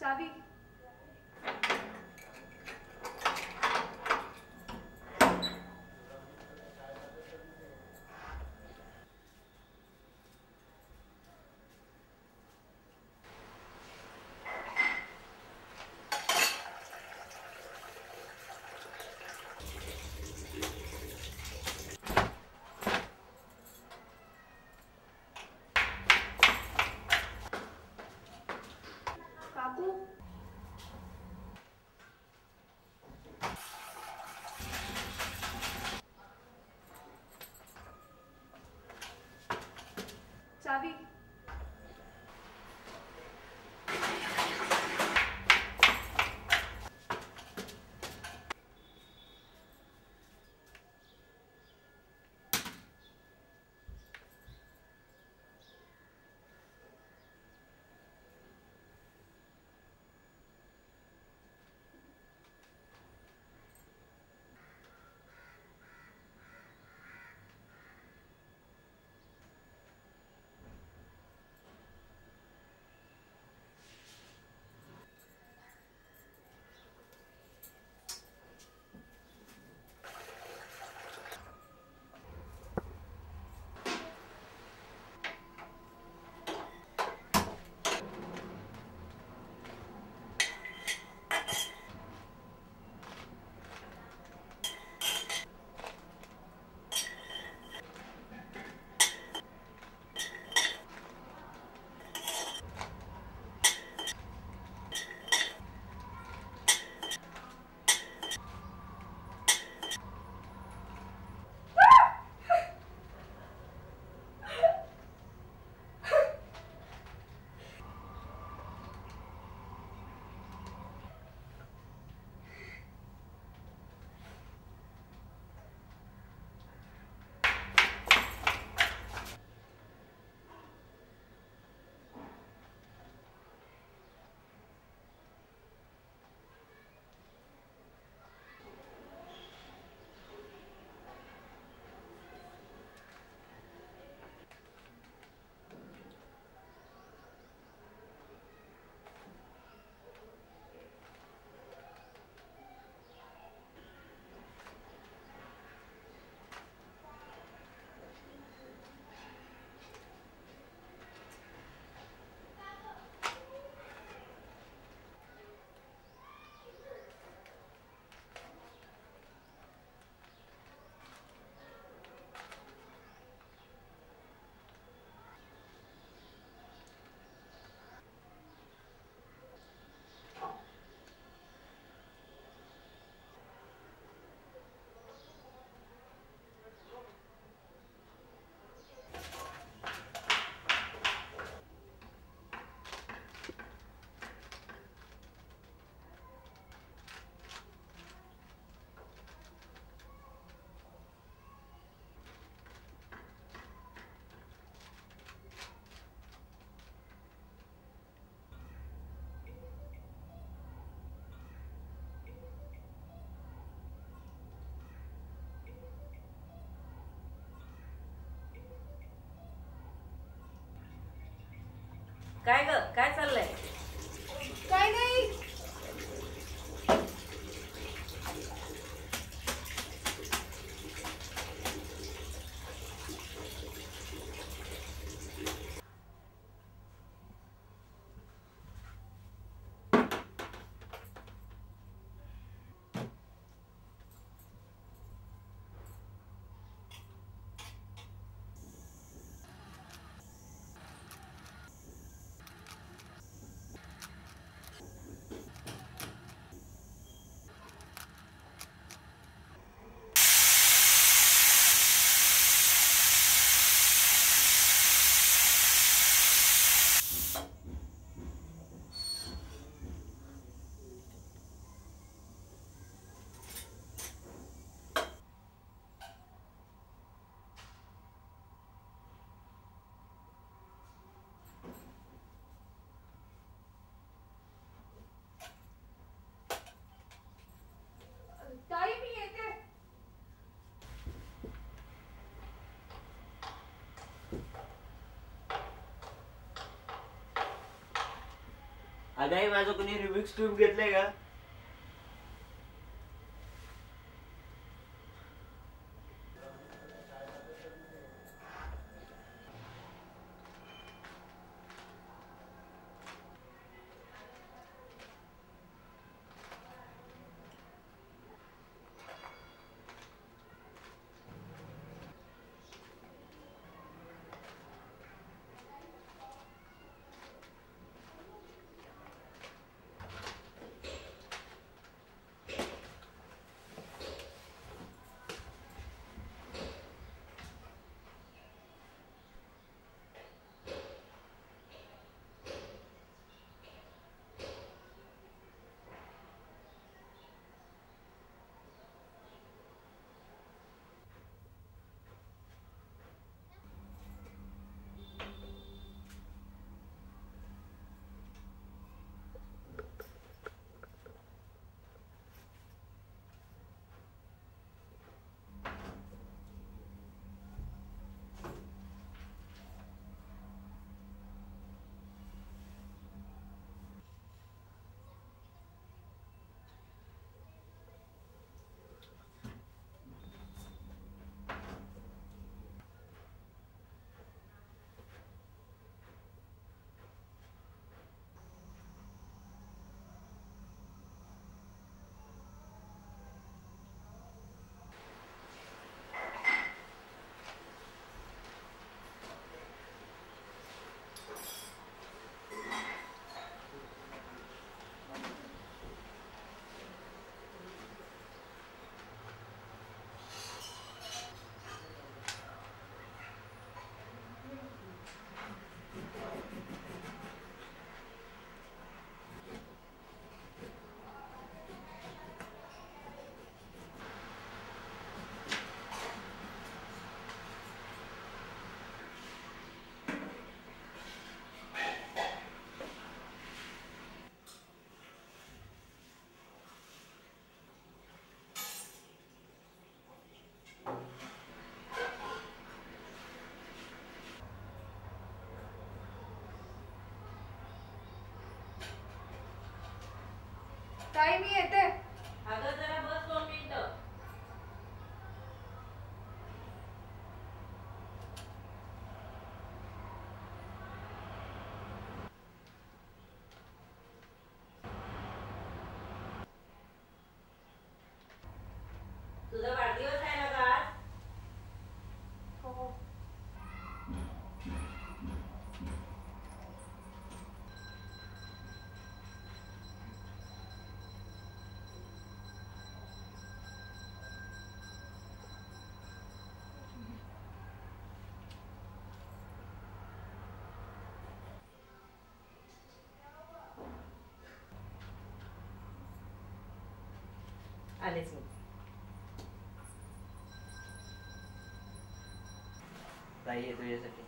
चाबी काय ग? काय चाललंय? काय अगाई माझं कोणी रिमिक्स ट्यूब घेतलंय का? ताई मी येते? अगं Allez-y. Daí, do Ias aqui.